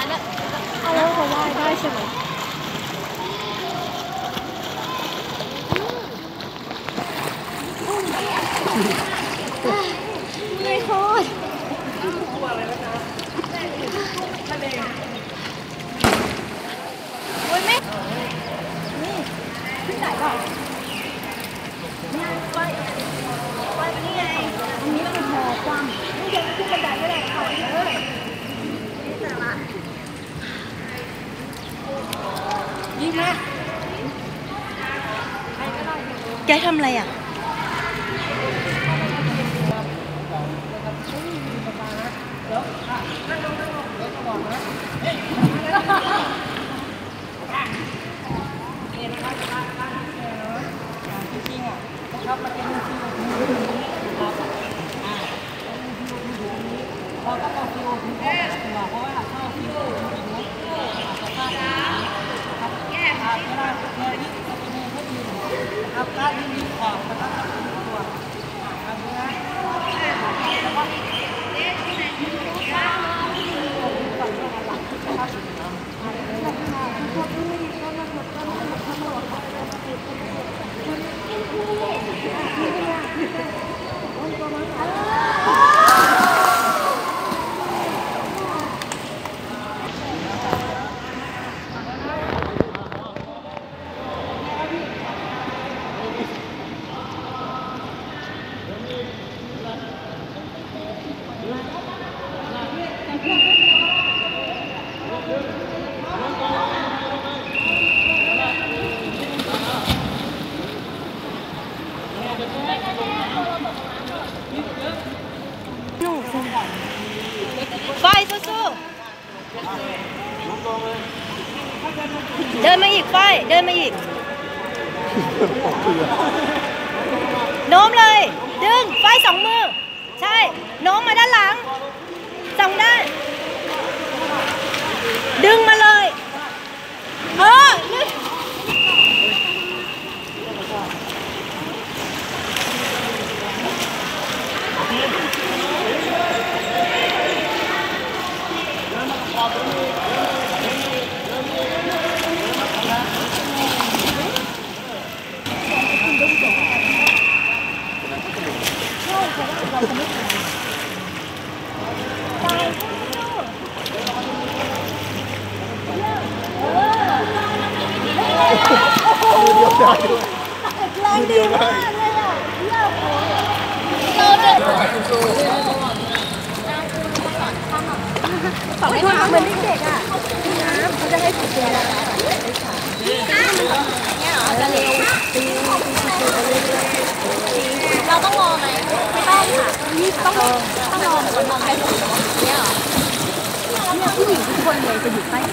เอาแล้วเขาว่ายได้ใช่ไหมไม่โคตรโอ้ยไม่นี่ขึ้นไหนก่อนนี่ไปไปนี่ไงอันนี้มันพอคว่ำนี่เดินขึ้นบันไดไม่ได้ค่ะเออนี่แต่ละ ยิงมาแกทำอะไรอะนี่น นะครับการยืนยืนออกนะครับกับตัวอ่าอันนี้นะแล้วก็ ไฟสู้ๆ เดินมาอีกไฟเดินมาอีก โน้มเลย ดึงไฟสองมือ ใช่ โน้มมาด้านหลังสองด้าน ดึงมาเลย เออนี่ แรงดีมากเลยอะเราเดินฝั่งไม่ทำเหมือนเด็กๆอะน้ำเขาจะให้ฝึกเรียน về cho dịp tết